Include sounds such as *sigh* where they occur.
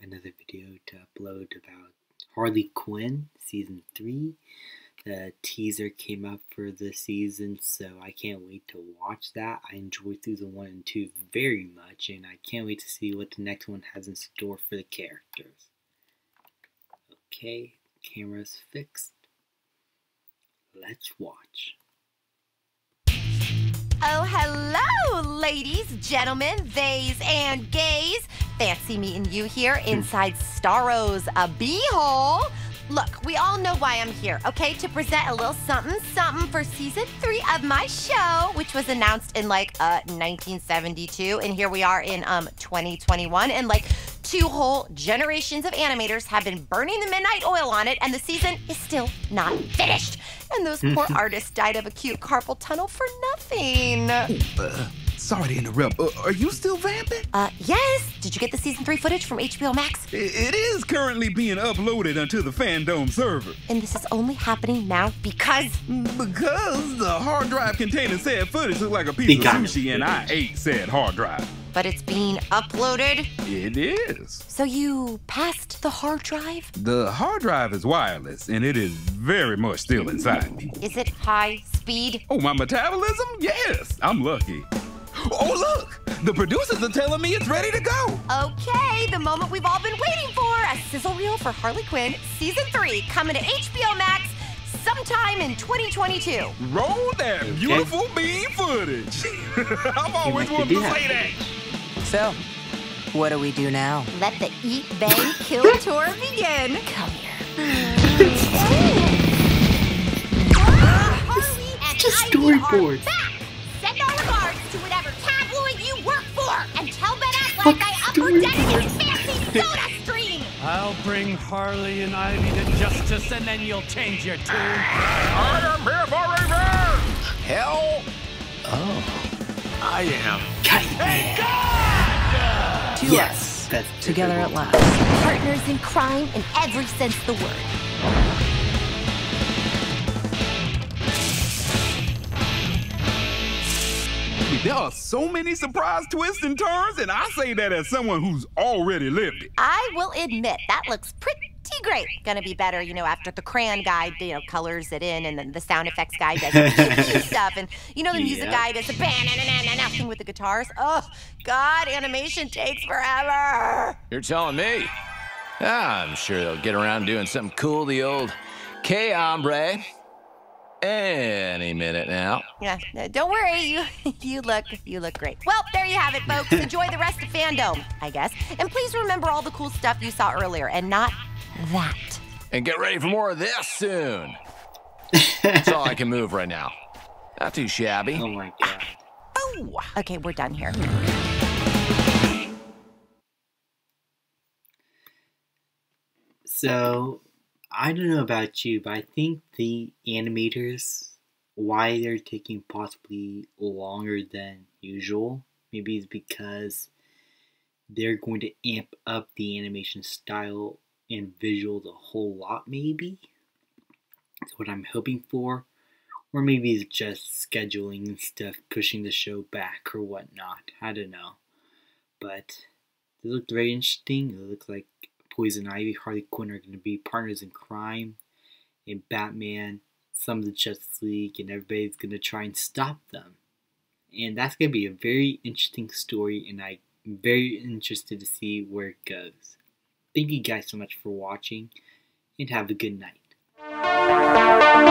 another video to upload about Harley Quinn season 3. The teaser came up for the season, so I can't wait to watch that. I enjoyed season 1 and 2 very much, and I can't wait to see what the next one has in store for the characters. Okay, camera's fixed. Let's watch. Oh, hello, ladies, gentlemen, theys, and gays. Fancy meeting you here inside Starro's a beehole. Look, we all know why I'm here, okay? To present a little something something for season three of my show, which was announced in like uh 1972, and here we are in um 2021, and like two whole generations of animators have been burning the midnight oil on it, and the season is still not finished. And those poor *laughs* artists died of acute carpal tunnel for nothing. Uh, sorry to interrupt. Uh, are you still vamping? Uh, yes. Did you get the season three footage from HBO Max? I- it is currently being uploaded onto the FanDome server. And this is only happening now because. Because the hard drive containing said footage looked like a piece Because of sushi, and I ate said hard drive. But it's being uploaded. It is. So you passed the hard drive? The hard drive is wireless, and it is very much still inside me. Is it high speed? Oh, my metabolism? Yes, I'm lucky. Oh, look! The producers are telling me it's ready to go. Okay, the moment we've all been waiting for a sizzle reel for Harley Quinn season three coming to HBO Max sometime in 2022. Roll that beautiful bean footage. *laughs* I've always wanted to say that. So, what do we do now? Let the Eat Bang Kill *laughs* Tour begin. Come here. it's just storyboard. Send our regards to whatever tabloid you work for and tell Ben Affleck Fuck I uploaded storyboard. his fancy soda stream. I'll bring Harley and Ivy to justice, and then you'll change your tune. I am here for revenge. Hell, Oh. I am. Two Yes, us, that's together at last. Partners in crime in every sense of the word. There are so many surprise twists and turns, and I say that as someone who's already lived it. I will admit that looks pretty great. Gonna be better, you know, after the crayon guy, you know, colors it in, and then the sound effects guy does the *laughs* cute stuff, and you know, the music Yeah. guy does the ban thing with the guitars. Oh God, animation takes forever. You're telling me? Ah, I'm sure they'll get around doing something cool. The old K hombre. Any minute now. Yeah, no, don't worry, you *laughs* you look you look great. Well, there you have it, folks. *laughs* Enjoy the rest of FanDome, I guess, and please remember all the cool stuff you saw earlier, and not that. And get ready for more of this soon. *laughs* That's all I can move right now. Not too shabby. Oh my god. Oh, okay, we're done here. So, I don't know about you, but I think the animators, why they're taking possibly longer than usual, maybe is because they're going to amp up the animation style and visuals a whole lot, maybe. That's what I'm hoping for. Or maybe it's just scheduling and stuff, pushing the show back or whatnot. I don't know. But it looked very interesting. It looked like Poison Ivy, Harley Quinn are going to be partners in crime, and Batman, some of the Justice League, and everybody's going to try and stop them. And that's going to be a very interesting story, and I'm very interested to see where it goes. Thank you guys so much for watching, and have a good night.